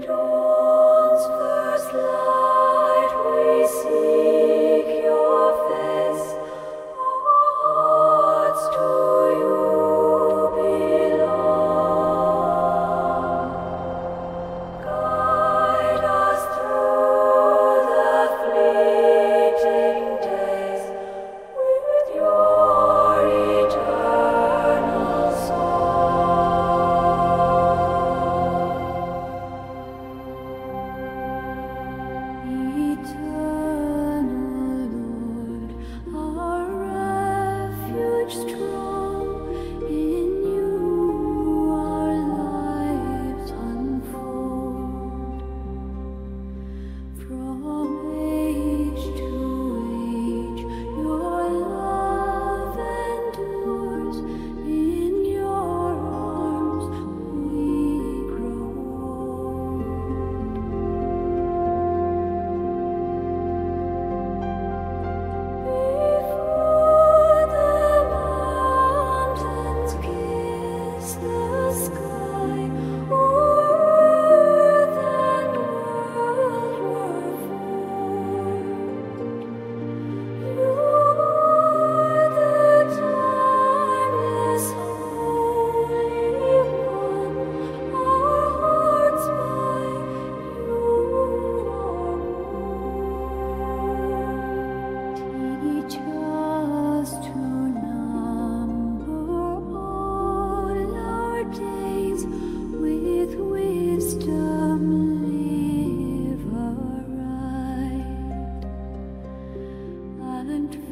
Dawn's first light silent